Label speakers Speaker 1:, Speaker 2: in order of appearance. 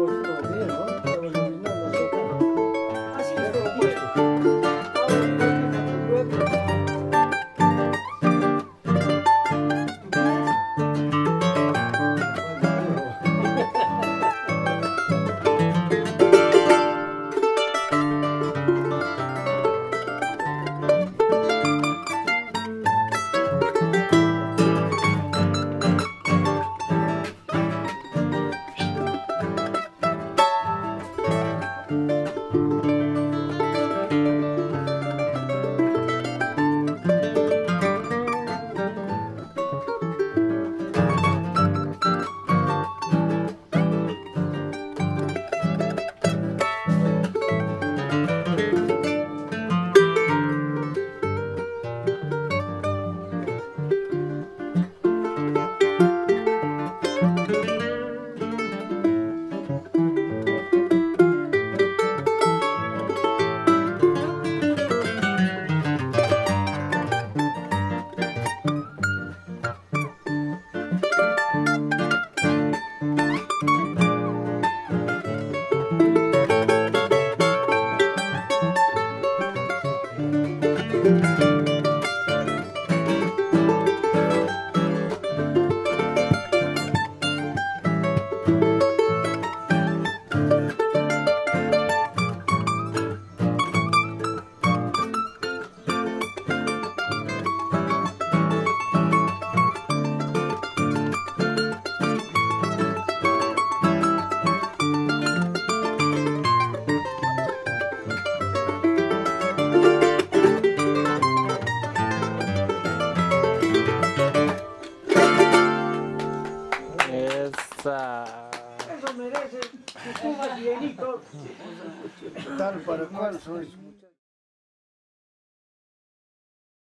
Speaker 1: 我是老绵羊 Tal para cual muchachos.